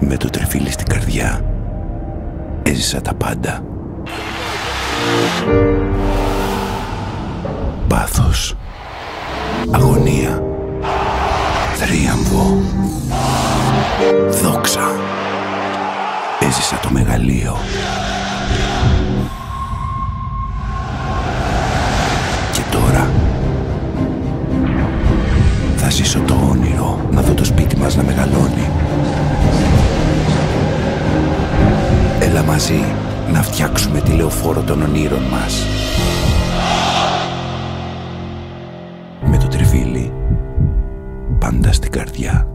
Με το τρεφίλι στην καρδιά έζησα τα πάντα. Πάθος, αγωνία, θρίαμβο, δόξα. Έζησα το μεγαλείο. Και τώρα θα ζήσω το όνειρο να δω το σπίτι μας να μεγαλώνει. Έλα μαζί να φτιάξουμε τη λεωφόρο των ονείρων μας. Με το τριφύλι πάντα στην καρδιά.